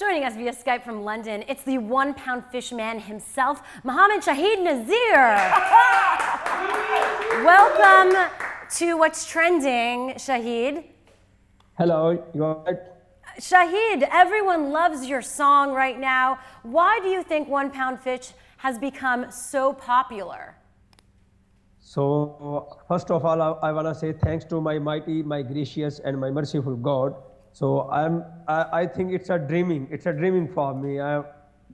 Joining us via Skype from London, it's the one pound fish man himself, Muhammad Shahid Nazir. Welcome to What's Trending, Shahid. Hello, you all right? Shahid, everyone loves your song right now. Why do you think One Pound Fish has become so popular? So, first of all, I, I want to say thanks to my mighty, my gracious, and my merciful God. So, I'm, I, I think it's a dreaming. It's a dreaming for me. I,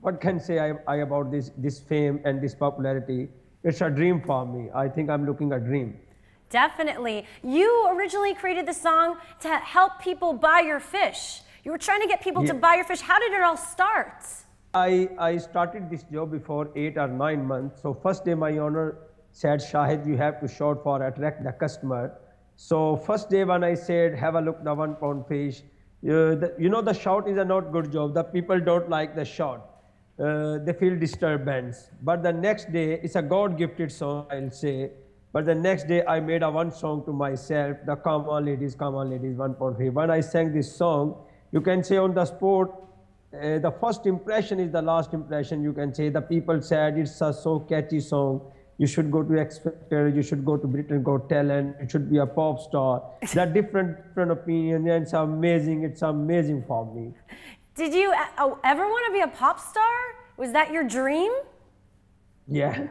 what can say I, I about this, this fame and this popularity? It's a dream for me. I think I'm looking a dream. Definitely. You originally created the song to help people buy your fish. You were trying to get people Yeah. to buy your fish. How did it all start? I, I started this job before eight or nine months. So first day my owner said, Shahid, you have to shout for attract the customer. So first day when I said, have a look the one pound fish, uh, the, you know the shout is a not good job. The people don't like the shout. Uh, they feel disturbance. But the next day, it's a God gifted song, I'll say. But the next day, I made a one song to myself, the Come On Ladies, Come On Ladies, one pound fish. When I sang this song, you can say on the spot, uh, the first impression is the last impression. You can say the people said it's a so catchy song. You should go to X Factor. You should go to Britain Got Talent. You should be a pop star. There are different different opinions, and it's amazing. It's amazing for me. Did you e- oh, ever want to be a pop star? Was that your dream? Yeah.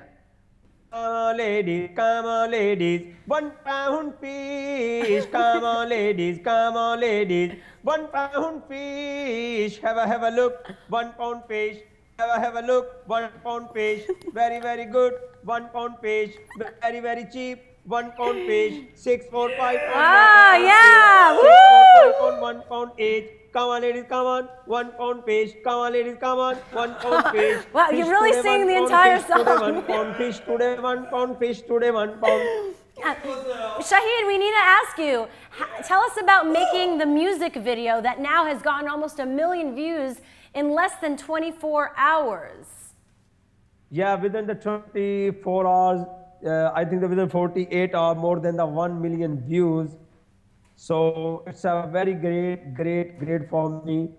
Come on, ladies, come on, ladies, one pound fish. Come on, ladies, come on, ladies, one pound fish. Have a have a look, one pound fish. Have a have a look, one pound fish. Very very good, one pound fish. Very very cheap, one pound fish. Six four five. Ah, one pound yeah, fish. Woo! five one pound each. Come on, ladies, come on. One pound fish. Come on, ladies, come on. One pound fish. Wow, you're really singing the entire fish Today, song. one pound fish today, one pound fish today, one pound. Uh, Shahid, we need to ask you, ha- tell us about making the music video that now has gotten almost a million views in less than 24 hours. Yeah, within the 24 hours, uh, I think within 48 hours, more than the 1 million views. So it's a very great, great, great for me.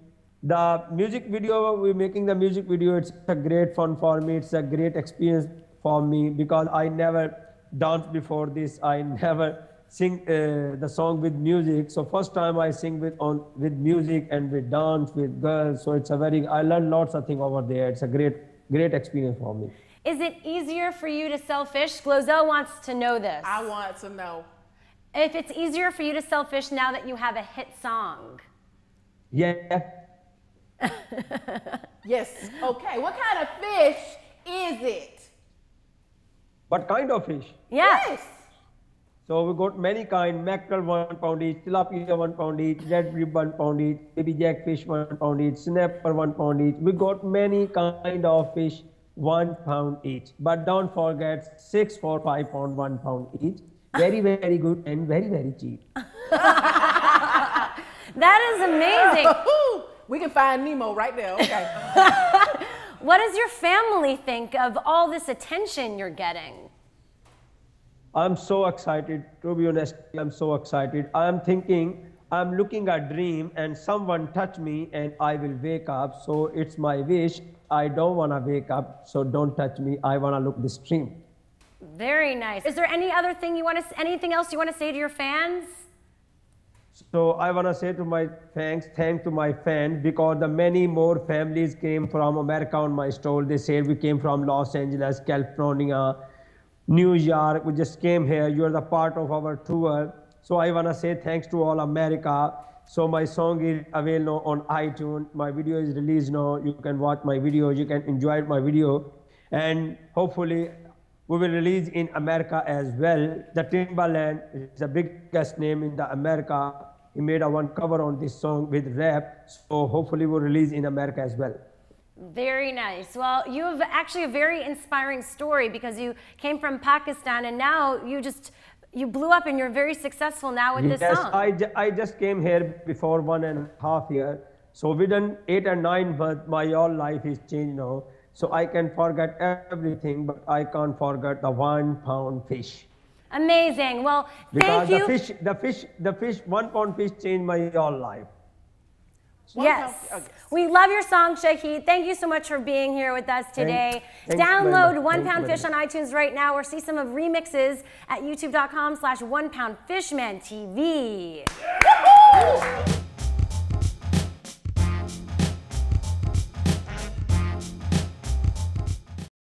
The music video, we're making the music video, it's a great fun for me. It's a great experience for me because I never danced before this. I never sing uh, the song with music. So first time I sing with on with music and with dance with girls. So it's a very I learned lots of things over there. It's a great great experience for me. Is it easier for you to sell fish? Glozell wants to know this. I want to know. If it's easier for you to sell fish now that you have a hit song. Yeah. Yes. Okay. What kind of fish is it? What kind of fish? Yeah. Yes. So we got many kind, mackerel one pound each, tilapia one pound each, red rib one pound each, baby jackfish one pound each, snapper one pound each. We got many kind of fish, one pound each. But don't forget six, four, five pound, one pound each. Very, very good and very, very cheap. That is amazing. we can find Nemo right there. Okay. what does your family think of all this attention you're getting? I'm so excited. To be honest, I'm so excited. I'm thinking, I'm looking at dream and someone touch me and I will wake up. So it's my wish. I don't want to wake up. So don't touch me. I want to look this dream. Very nice. Is there any other thing you want to, anything else you want to say to your fans? So I want to say to my thanks, thank to my fans because the many more families came from America on my stall. They said we came from Los Angeles, California, New York. We just came here. You are the part of our tour. So I want to say thanks to all America. So my song is available on iTunes. My video is released now. You can watch my video. You can enjoy my video, and hopefully we will release in America as well. The Timbaland is the biggest name in the America. He made a one cover on this song with rap. So hopefully we'll release in America as well. Very nice. Well, you have actually a very inspiring story because you came from Pakistan and now you just you blew up and you're very successful now with this yes, song. I, I just came here before one and a half year. So within eight and nine months, my whole life is changed now. So I can forget everything, but I can't forget the one pound fish. Amazing. Well, Because thank you. the fish, the fish, the fish, one pound fish changed my whole life. One Yes. pound- okay. We love your song, Shahid. Thank you so much for being here with us today. thank you Download much. One Thank Pound very Fish on iTunes right now or see some of remixes at youtube.com slash One Pound Fishman TV.